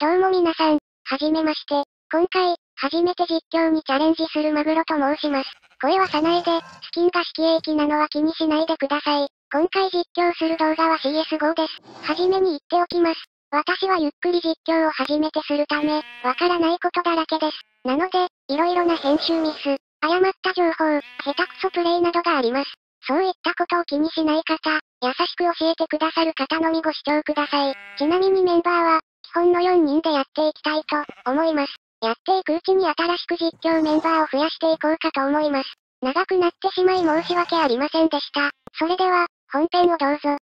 どうも皆さん、はじめまして。今回、初めて実況にチャレンジするマグロと申します。声はさないで、スキンが非営機なのは気にしないでください。今回実況する動画は CS5 です。はじめに言っておきます。私はゆっくり実況を初めてするため、わからないことだらけです。なので、いろいろな編集ミス、誤った情報、下手くそプレイなどがあります。そういったことを気にしない方、優しく教えてくださる方のみご視聴ください。ちなみにメンバーは、本の4人でやっていきたいと思います。やっていくうちに新しく実況メンバーを増やしていこうかと思います。長くなってしまい申し訳ありませんでした。それでは、本編をどうぞ。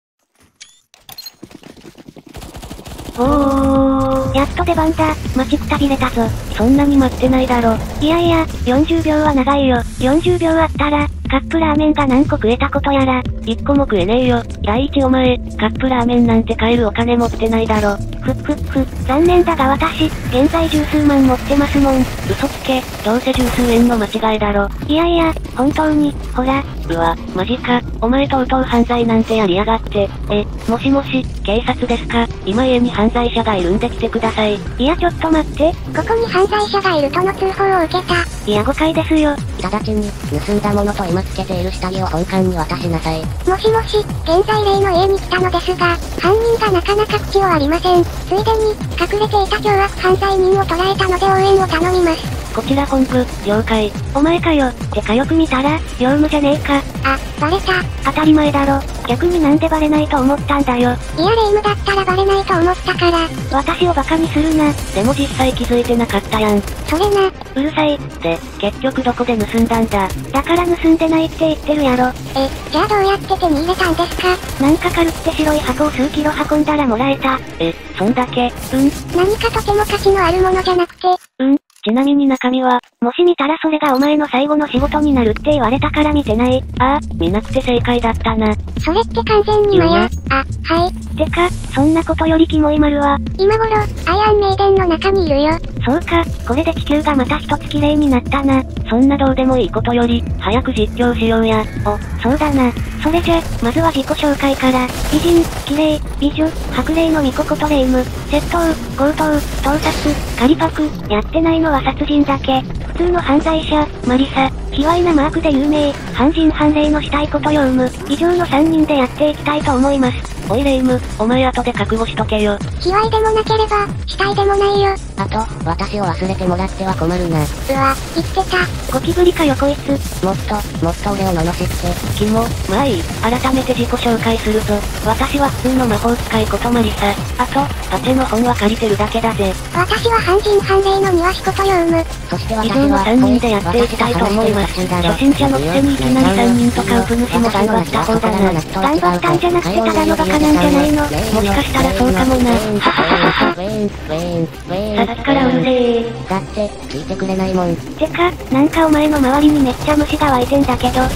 おー、やっと出番だ。待ちくたびれたぞ。そんなに待ってないだろ。いやいや、40秒は長いよ。40秒あったら、カップラーメンが何個食えたことやら。一個も食えねえよ。第一お前、カップラーメンなんて買えるお金持ってないだろ。ふっふっふ、残念だが私、現在十数万持ってますもん。嘘つけ、どうせ十数円の間違いだろ。いやいや、本当に、ほら。うわ、マジか。お前とうとう犯罪なんてやりやがって。え、もしもし、警察ですか今家に犯罪者がいるんで来てください。いやちょっと待って、ここに犯罪者がいるとの通報を受けた。いや誤解ですよ。直ちに、盗んだものと今つけている下着を本館に渡しなさい。もしもし、現在例の家に来たのですが、犯人がなかなか口をありません。ついでに、隠れていた凶悪犯罪人を捕らえたので応援を頼みます。こちら本部、了解。お前かよ。てかよく見たら、業務じゃねえか。あ、バレた。当たり前だろ。逆になんでバレないと思ったんだよ。いや霊夢だったらバレないと思ったから。私をバカにするな。でも実際気づいてなかったやん。それな。うるさい。で、結局どこで盗んだんだだから盗んでないって言ってるやろ。え、じゃあどうやって手に入れたんですか？なんか軽くて白い箱を数キロ運んだらもらえた。え、そんだけ？うん。何かとても価値のあるものじゃなくて。うん。ちなみに中身は、もし見たらそれがお前の最後の仕事になるって言われたから見てない。ああ、見なくて正解だったな。それって完全にマヤ。あ、はい。てか、そんなことよりキモい丸は、今頃、アイアンメイデンの中にいるよ。そうか、これで地球がまた一つ綺麗になったな。そんなどうでもいいことより、早く実況しようや。お、そうだな。それじゃ、まずは自己紹介から。美人、綺麗、美女、白麗の巫女こと霊夢。窃盗、強盗、盗撮、仮パク、やってないのは殺人だけ。普通の犯罪者、マリサ。卑猥なマークで有名、犯人犯霊のしたいことヨウム。以上の3人でやっていきたいと思います。おいレイム、お前後で覚悟しとけよ。卑猥でもなければ、死体でもないよ。あと、私を忘れてもらっては困るな。うわ、言ってた。ゴキブリかよこいつ。もっと、もっと俺を罵って。キモ、まあいい。改めて自己紹介するぞ。私は普通の魔法使いことマリサ。あと、パチェの本は借りてるだけだぜ。私は犯人犯霊の庭師ことヨウム。そして以上の私は、3人でやっていきたいと思います。初心者のくせにいきなり3人とかウプ主も頑張った方だな。頑張ったんじゃなくてただのバカなんじゃないの？もしかしたらそうかもな。はははは。さっきからうるせえ。だって、聞いてくれないもん。てか、なんかお前の周りにめっちゃ虫が湧いてんだけど。だな、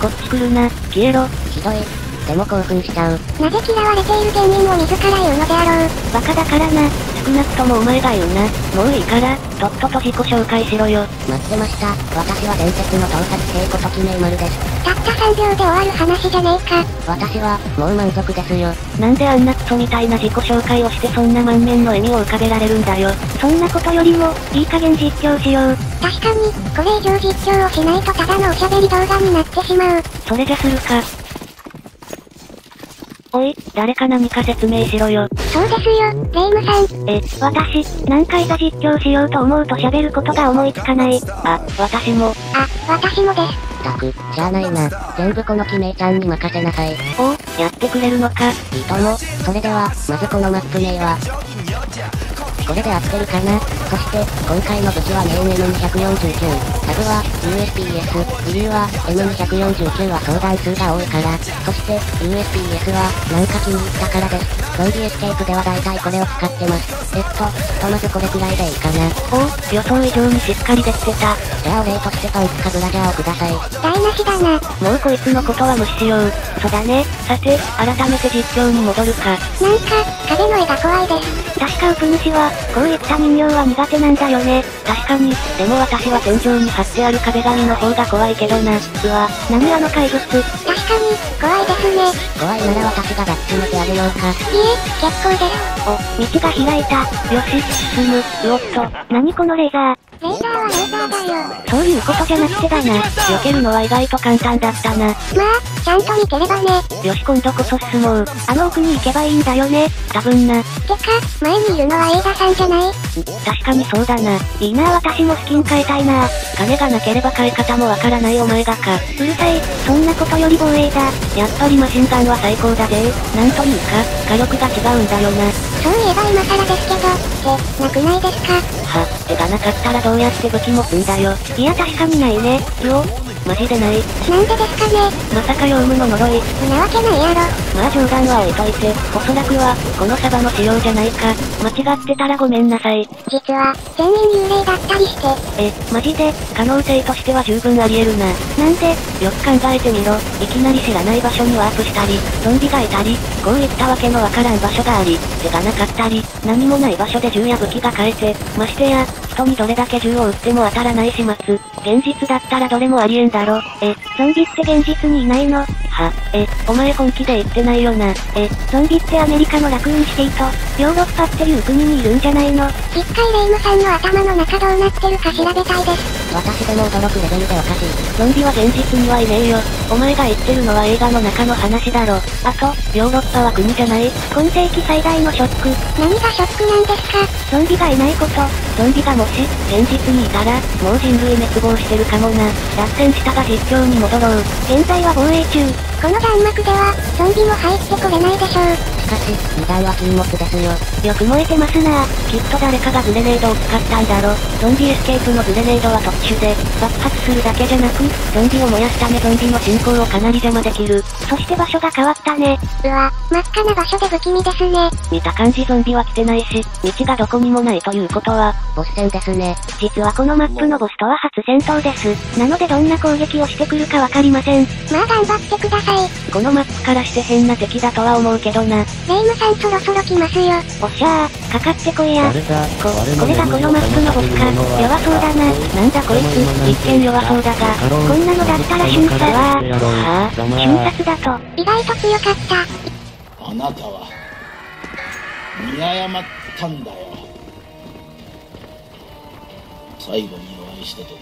こっち来るな。消えろ。ひどい。でも興奮しちゃう。なぜ嫌われている芸人を自ら言うのであろう。バカだからな。少なくともお前が言うな。もういいから、とっとと自己紹介しろよ。待ってました。私は伝説の盗撮帝ことキメイマルです。たった3秒で終わる話じゃねえか。私は、もう満足ですよ。なんであんなクソみたいな自己紹介をしてそんな満面の笑みを浮かべられるんだよ。そんなことよりも、いい加減実況しよう。確かに、これ以上実況をしないとただのおしゃべり動画になってしまう。それじゃするか。おい、誰か何か説明しろよ。そうですよ、レイムさん。え、私、何回か実況しようと思うと喋ることが思いつかない。あ、私も。あ、私もです。たく、しゃあないな。全部このキメイちゃんに任せなさい。おう、やってくれるのか。いいとも。それでは、まずこのマップ名は、これで合ってるかなそして、今回の武器はメイン M249。タグは、USPS。理由は、M249 は相談数が多いから。そして、USPS は、なんか気に入ったからです。ゾンビエスケープでは大体これを使ってます。えっと、ひとまずこれくらいでいいかな。おう、予想以上にしっかりできてた。じゃあお礼としてパンツかブラジャーをください。台無しだな。もうこいつのことは無視しよう。そうだね。さて、改めて実況に戻るか。なんか、壁の絵が怖いです。確かウプ主は、こういった人形は苦手なんだよね。確かに、でも私は天井に貼ってある壁紙の方が怖いけどな。うわ、何あの怪物。確かに、怖いですね。怖いなら私が抱きしめてあげようか。いえ、結構です。お、道が開いた。よし、進む。うおっと、何このレーザー。レーザーはレーザーだよ。そういうことじゃなくてだな。避けるのは意外と簡単だったな。まあ、ちゃんと見てればね。よし今度こそ進もう。あの奥に行けばいいんだよね。多分な。てか、前にいるのはエイダさんじゃない？確かにそうだな。いいな私もスキン変えたいな金がなければ買い方もわからないお前がか。うるさい、そんなことより防衛だ。やっぱりマシンガンは最高だぜ。なんというか、火力が違うんだよな。そういえば今更ですけど、って、なくないですか？は、絵がなかったらどうやって武器持つんだよ。いや確かにないね。よマジでない。なんでですかねまさかヨウムの呪い。なわけないやろ。まあ冗談は置いといて、おそらくは、このサバの仕様じゃないか。間違ってたらごめんなさい。実は、全員幽霊だったりして。え、マジで、可能性としては十分あり得るな。なんで？よく考えてみろ。いきなり知らない場所にワープしたり、ゾンビがいたり、こういったわけのわからん場所があり、手がなかったり、何もない場所で銃や武器が買えて、ましてや、人にどれだけ銃を撃っても当たらない始末。現実だったらどれもありえんだろ。え、ゾンビって現実にいないの？は、え、お前本気で言ってないよな。え、ゾンビってアメリカのラクーンシティと、ヨーロッパっていう国にいるんじゃないの？一回レイムさんの頭の中どうなってるか調べたいです。私でも驚くレベルでおかしい。ゾンビは現実にはいねえよ。お前が言ってるのは映画の中の話だろ。あと、ヨーロッパは国じゃない今世紀最大のショック。何がショックなんですかゾンビがいないこと。ゾンビがもし、現実にいたら、もう人類滅亡してるかもな。脱線したが実況に戻ろう。現在は防衛中。この弾幕では、ゾンビも入ってこれないでしょう。しかし、油断は禁物ですよ。よく燃えてますなきっと誰かがグレネードを使ったんだろ。ゾンビエスケープのグレネードは特殊で、爆発するだけじゃなく、ゾンビを燃やすためゾンビの進行をかなり邪魔できる。そして場所が変わったね。うわ、真っ赤な場所で不気味ですね。見た感じゾンビは来てないし、道がどこにもないということは、ボス戦ですね。実はこのマップのボスとは初戦闘です。なのでどんな攻撃をしてくるかわかりません。まあ頑張ってください。このマップからして変な敵だとは思うけどな。レイムさんそろそろ来ますよ。おっしゃー、かかってこいや。こ、これがこのマップのボスか。弱そうだな。なんだこいつ、一見弱そうだが。こんなのだったら瞬殺は、はぁ、瞬殺だと。意外と強かった。あなたは、見誤ったんだよ。最後にお会いした時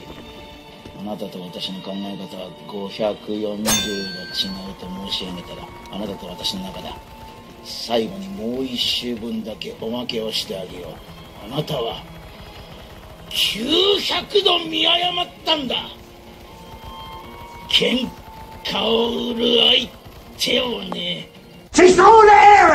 あなたと私の考え方は540度違うと申し上げたらあなたと私の中だ最後にもう一周分だけおまけをしてあげようあなたは900度見誤ったんだ喧嘩を売る相手をね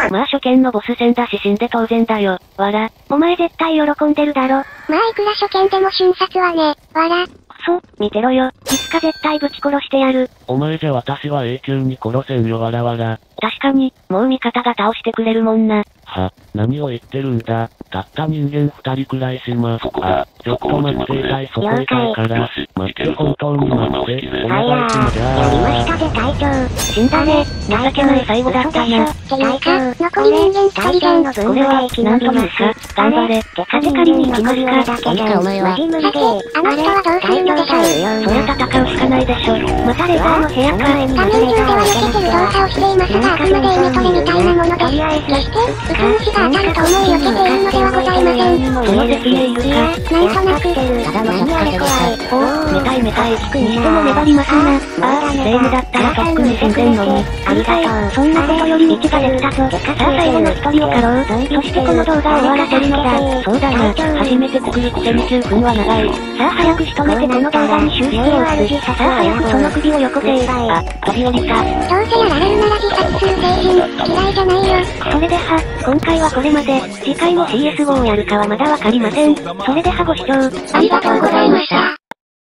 まあ初見のボス戦だし死んで当然だよ。わら。お前絶対喜んでるだろ。まあいくら初見でも瞬殺はね、わら。そ、見てろよ。いつか絶対ぶち殺してやる。お前じゃ私は永久に殺せんよわらわら。確かに、もう味方が倒してくれるもんな。は、何を言ってるんだ。たった人間二人くらいします。あ、ちょっと待っていたいそこいたから、待って本当に待って、お願いしますやりましたぜ隊長。死んだね。情けない最後だったな。ていうか、残り人間二人じゃん。これは、なんとなく、頑張れ。風借りに行きますか。いいかお前は。さて、あの人はどうするのでしょう。そりゃ戦うしかないでしょ。またレザーの部屋か。画面上では避けてる動作をしていますが、あくまでイメトレみたいなものです。決して、うつ虫が当たると思い避けているのではございません。その説明いるか。なんとなく、ただのショックでおお、めたいめたい。くにしても粘りますな。ああ、レームだったらとっくに死んでんのに。ありがとう。そんなことより道ができたぞ。さあ最後の一人を狩ろう。そしてこの動画を終わらせるのだ。そうだな。初めて告るくせに9分は長い。さあ早く仕留めてこの動画に終止符を打つ。さあ早くその首をよこせ。あ、飛び降りた。どうせやられるなら自殺する精神、嫌いじゃないよ。それでは、今回はこれまで。次回も CS5 をやるかはまだわかりません。それではご視聴、ありがとうございました。